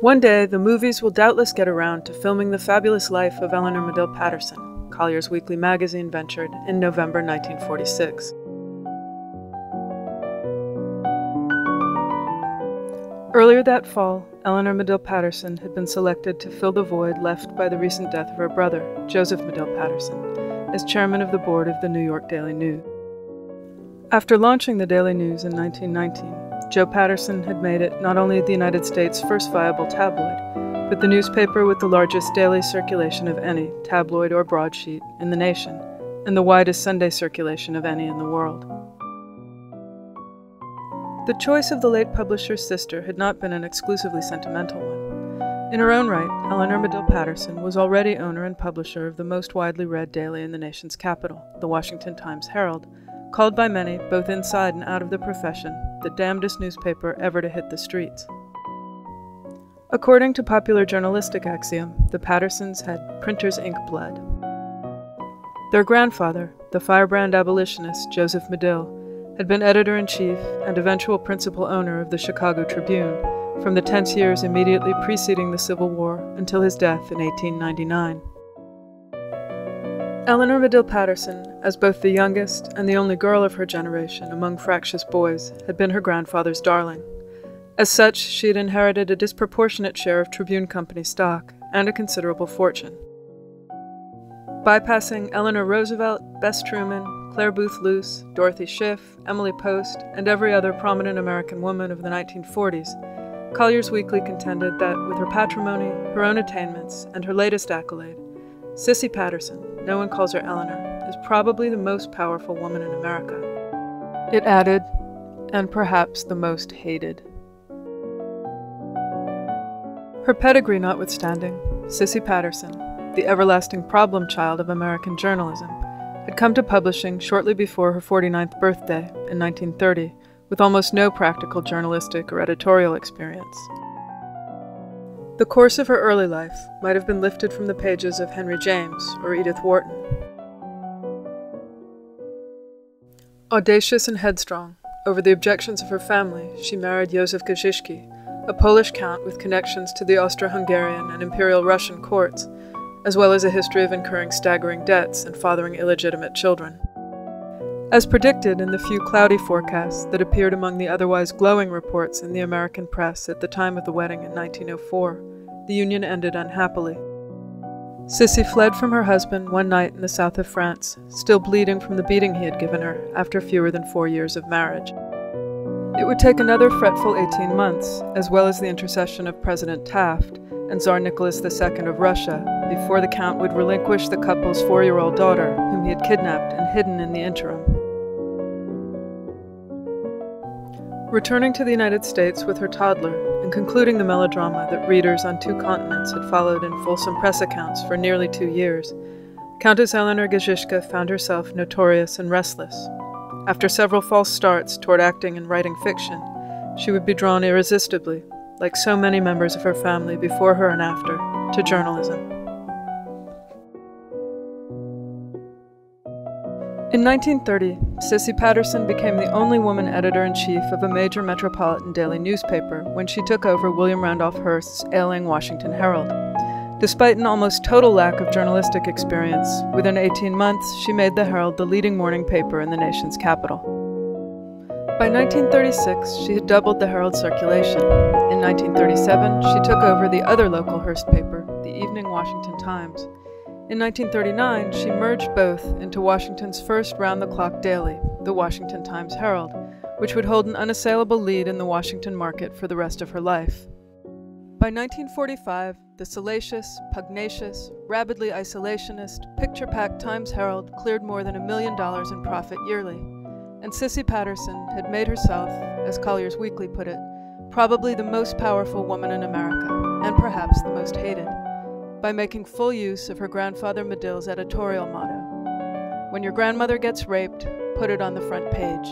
One day, the movies will doubtless get around to filming the fabulous life of Eleanor Medill Patterson, Collier's Weekly magazine ventured in November 1946. Earlier that fall, Eleanor Medill Patterson had been selected to fill the void left by the recent death of her brother, Joseph Medill Patterson, as chairman of the board of the New York Daily News. After launching the Daily News in 1919, Joe Patterson had made it not only the United States' first viable tabloid, but the newspaper with the largest daily circulation of any, tabloid or broadsheet, in the nation, and the widest Sunday circulation of any in the world. The choice of the late publisher's sister had not been an exclusively sentimental one. In her own right, Eleanor Medill Patterson was already owner and publisher of the most widely read daily in the nation's capital, the Washington Times Herald, called by many, both inside and out of the profession, the damnedest newspaper ever to hit the streets. According to popular journalistic axiom, the Pattersons had printer's ink blood. Their grandfather, the firebrand abolitionist Joseph Medill, had been editor in chief and eventual principal owner of the Chicago Tribune from the tense years immediately preceding the Civil War until his death in 1899. Eleanor Medill Patterson, as both the youngest and the only girl of her generation among fractious boys, had been her grandfather's darling. As such, she had inherited a disproportionate share of Tribune Company stock and a considerable fortune. Bypassing Eleanor Roosevelt, Bess Truman, Clare Boothe Luce, Dorothy Schiff, Emily Post, and every other prominent American woman of the 1940s, Collier's Weekly contended that with her patrimony, her own attainments, and her latest accolade, Cissy Patterson, no one calls her Eleanor, is probably the most powerful woman in America. It added, and perhaps the most hated. Her pedigree notwithstanding, Cissy Patterson, the everlasting problem child of American journalism, had come to publishing shortly before her 49th birthday in 1930 with almost no practical journalistic or editorial experience. The course of her early life might have been lifted from the pages of Henry James or Edith Wharton. Audacious and headstrong, over the objections of her family, she married Józef Giżycki, a Polish count with connections to the Austro-Hungarian and Imperial Russian courts, as well as a history of incurring staggering debts and fathering illegitimate children. As predicted in the few cloudy forecasts that appeared among the otherwise glowing reports in the American press at the time of the wedding in 1904, the union ended unhappily. Cissy fled from her husband one night in the south of France, still bleeding from the beating he had given her after fewer than four years of marriage. It would take another fretful 18 months, as well as the intercession of President Taft and Tsar Nicholas II of Russia, before the Count would relinquish the couple's four year old daughter, whom he had kidnapped and hidden in the interim. Returning to the United States with her toddler and concluding the melodrama that readers on two continents had followed in fulsome press accounts for nearly two years, Countess Eleanor Giżycka found herself notorious and restless. After several false starts toward acting and writing fiction, she would be drawn irresistibly, like so many members of her family before her and after, to journalism. In 1930, Cissy Patterson became the only woman editor in chief of a major metropolitan daily newspaper when she took over William Randolph Hearst's ailing Washington Herald. Despite an almost total lack of journalistic experience, within 18 months she made the Herald the leading morning paper in the nation's capital. By 1936, she had doubled the Herald's circulation. In 1937, she took over the other local Hearst paper, the Evening Washington Times. In 1939, she merged both into Washington's first round the clock daily, the Washington Times Herald, which would hold an unassailable lead in the Washington market for the rest of her life. By 1945, the salacious, pugnacious, rabidly isolationist, picture packed Times Herald cleared more than a million dollars in profit yearly. And Cissy Patterson had made herself, as Collier's Weekly put it, probably the most powerful woman in America, and perhaps the most hated by making full use of her grandfather Medill's editorial motto When your grandmother gets raped, put it on the front page.